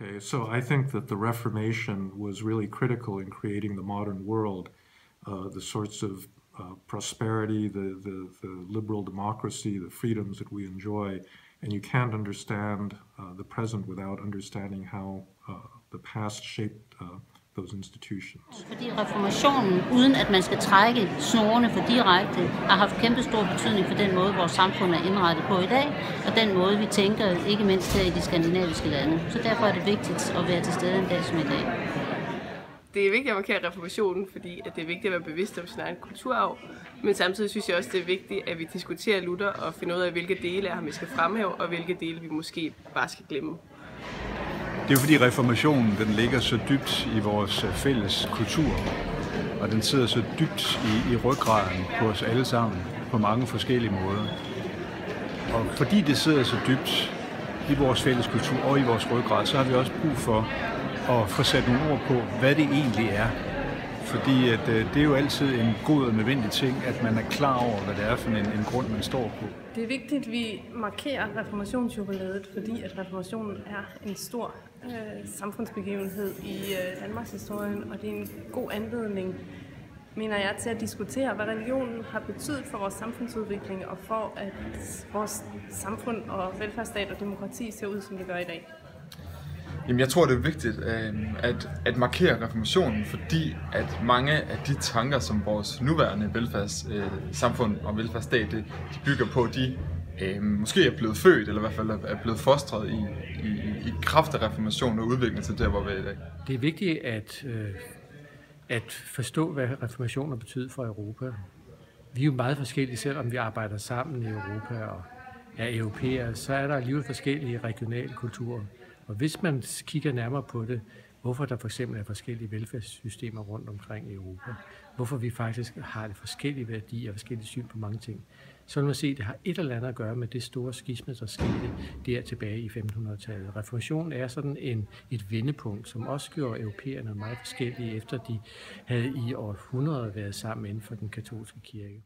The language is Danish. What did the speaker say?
Okay, so I think that the Reformation was really critical in creating the modern world, uh, the sorts of uh, prosperity, the, the, the, liberal democracy, the freedoms that we enjoy. And you can't understand uh, the present without understanding how uh, the past shaped uh, those institutions. Fordi reformationen, uden at man skal trække snorene for direkte, har haft kæmpe stor betydning for den måde, vores samfund er indrettet på i dag, og den måde, vi tænker, ikke mindst her i de skandinaviske lande. Så derfor er det vigtigt at være til stede en dag som i dag. Det er vigtigt at markere reformationen, fordi at det er vigtigt at være bevidst om sin egen kulturarv, men samtidig synes jeg også, det er vigtigt, at vi diskuterer Luther og finder ud af, hvilke dele af ham vi skal fremhæve, og hvilke dele vi måske bare skal glemme. Det er jo fordi reformationen den ligger så dybt i vores øh, fælles kultur, og den sidder så dybt i, i ryggraden på os alle sammen på mange forskellige måder. Og fordi det sidder så dybt i vores fælles kultur og i vores ryggrad, så har vi også brug for at få sat nogle ord på, hvad det egentlig er. Fordi at, øh, det er jo altid en god og nødvendig ting, at man er klar over, hvad det er for en, en grund, man står på. Det er vigtigt, at vi markerer reformationsjubilæet, fordi at reformationen er en stor øh, samfundsbegivenhed i øh, Danmarks historien, og det er en god anledning, mener jeg, til at diskutere, hvad religionen har betydet for vores samfundsudvikling og for, at vores samfund og velfærdsstat og demokrati ser ud, som det gør i dag. Jamen, jeg tror, det er vigtigt øh, at, at markere reformationen, fordi at mange af de tanker, som vores nuværende velfærdssamfund øh, og velfærdsstat de bygger på, de øh, måske er blevet født, eller i hvert fald er blevet fostret i, i, i kraft af reformationen og udviklingen til der, hvor vi er i dag. Det er vigtigt at, øh, at forstå, hvad reformationen betyder for Europa. Vi er jo meget forskellige, selvom vi arbejder sammen i Europa og er europæere, så er der alligevel forskellige regionale kulturer. Og hvis man kigger nærmere på det, hvorfor der for eksempel er forskellige velfærdssystemer rundt omkring i Europa, hvorfor vi faktisk har det forskellige værdier og forskellige syn på mange ting, så vil man se, at det har et eller andet at gøre med det store skisme, der skete der tilbage i 1500-tallet. Reformationen er sådan en, et vendepunkt, som også gjorde europæerne meget forskellige, efter de havde i århundreder været sammen inden for den katolske kirke.